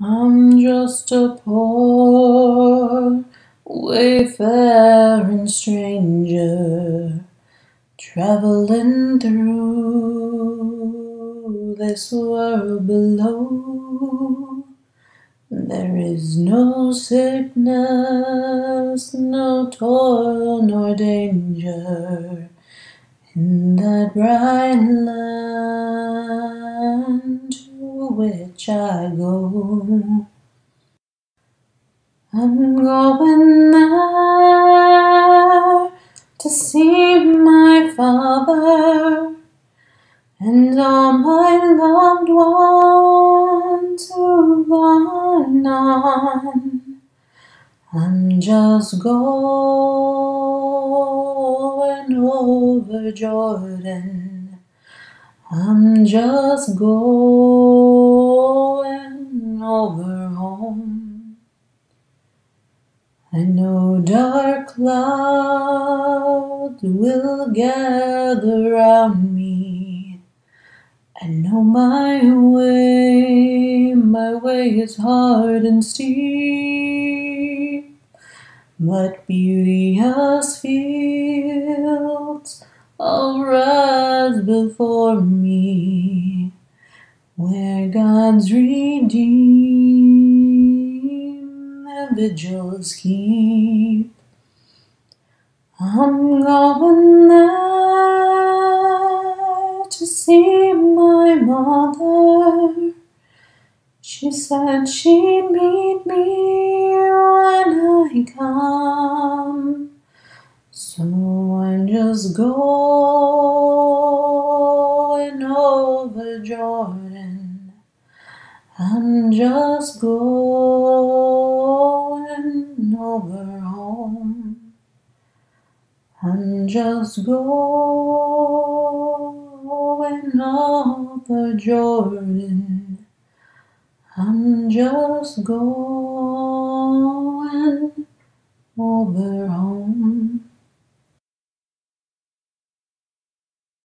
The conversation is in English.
I'm just a poor wayfaring stranger traveling through this world below. There is no sickness, no toil, nor danger in that bright land I go. I'm going there to see my father and all my loved ones who've gone on. I'm just going over Jordan. I'm just going over home. I know dark clouds will gather round me. I know my way, my way is hard and steep, but beauteous fields all rise before me, where God's redeemed vigils keep. I'm going there to see my mother. She said she'd meet me when I come. So I'm just going over Jordan. I'm just going I'm just going over Jordan. I'm just going over home.